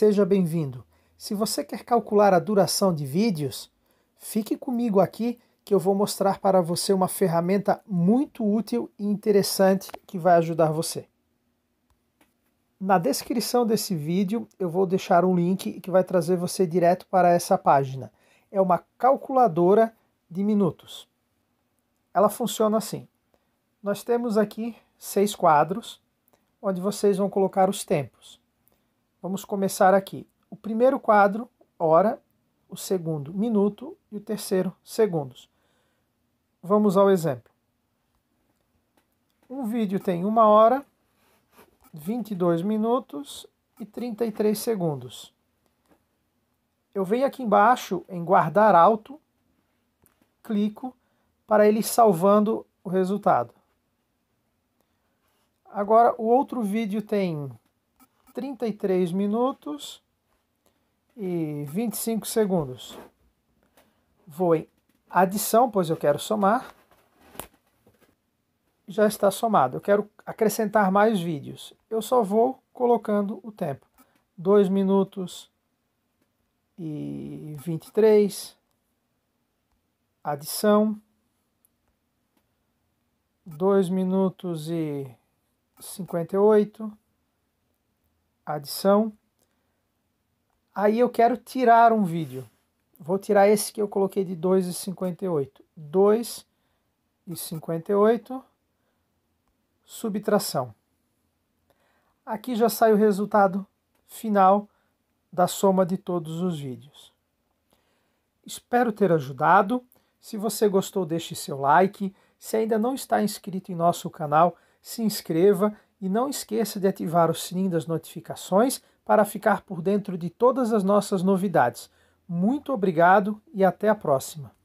seja bem-vindo. Se você quer calcular a duração de vídeos, fique comigo aqui que eu vou mostrar para você uma ferramenta muito útil e interessante que vai ajudar você. Na descrição desse vídeo eu vou deixar um link que vai trazer você direto para essa página. É uma calculadora de minutos. Ela funciona assim. Nós temos aqui seis quadros, onde vocês vão colocar os tempos. Vamos começar aqui. O primeiro quadro, hora, o segundo, minuto e o terceiro, segundos. Vamos ao exemplo. Um vídeo tem uma hora, 22 minutos e 33 segundos. Eu venho aqui embaixo em guardar alto, clico para ele salvando o resultado. Agora o outro vídeo tem 33 minutos e 25 segundos. Vou em adição, pois eu quero somar já está somado. Eu quero acrescentar mais vídeos. Eu só vou colocando o tempo. 2 minutos e 23. Adição. 2 minutos e 58. Adição. Aí eu quero tirar um vídeo. Vou tirar esse que eu coloquei de 2,58. 2,58 subtração. Aqui já sai o resultado final da soma de todos os vídeos. Espero ter ajudado. Se você gostou, deixe seu like. Se ainda não está inscrito em nosso canal, se inscreva e não esqueça de ativar o sininho das notificações para ficar por dentro de todas as nossas novidades. Muito obrigado e até a próxima!